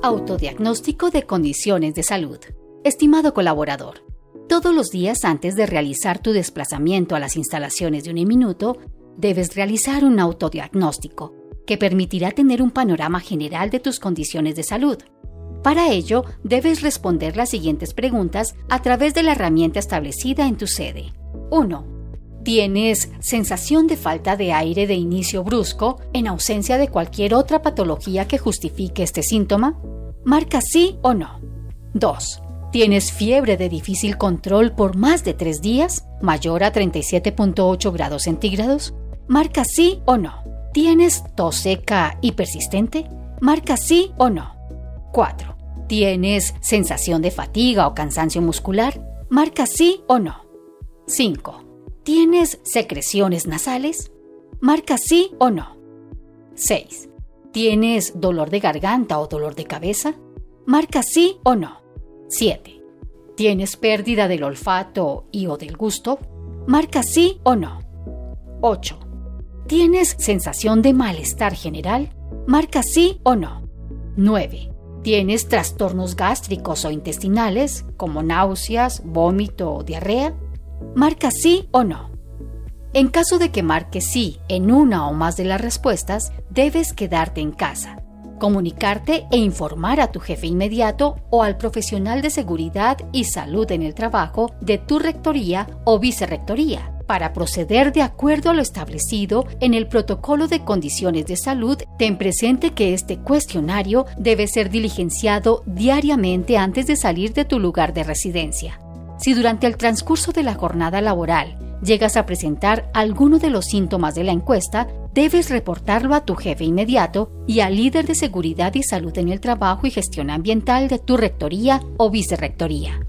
Autodiagnóstico de condiciones de salud. Estimado colaborador, todos los días antes de realizar tu desplazamiento a las instalaciones de Uniminuto, debes realizar un autodiagnóstico que permitirá tener un panorama general de tus condiciones de salud. Para ello, debes responder las siguientes preguntas a través de la herramienta establecida en tu sede. 1. ¿Tienes sensación de falta de aire de inicio brusco en ausencia de cualquier otra patología que justifique este síntoma? Marca sí o no. 2. ¿Tienes fiebre de difícil control por más de 3 días, mayor a 37.8 grados centígrados? Marca sí o no. ¿Tienes tos seca y persistente? Marca sí o no. 4. ¿Tienes sensación de fatiga o cansancio muscular? Marca sí o no. 5. ¿Tienes secreciones nasales? Marca sí o no. 6. ¿Tienes dolor de garganta o dolor de cabeza? Marca sí o no. 7. ¿Tienes pérdida del olfato y o del gusto? Marca sí o no. 8. ¿Tienes sensación de malestar general? Marca sí o no. 9. ¿Tienes trastornos gástricos o intestinales, como náuseas, vómito o diarrea? Marca sí o no. En caso de que marque sí en una o más de las respuestas, debes quedarte en casa, comunicarte e informar a tu jefe inmediato o al profesional de seguridad y salud en el trabajo de tu rectoría o vicerrectoría para proceder de acuerdo a lo establecido en el protocolo de condiciones de salud, ten presente que este cuestionario debe ser diligenciado diariamente antes de salir de tu lugar de residencia. Si durante el transcurso de la jornada laboral llegas a presentar alguno de los síntomas de la encuesta, debes reportarlo a tu jefe inmediato y al líder de seguridad y salud en el trabajo y gestión ambiental de tu rectoría o vicerrectoría.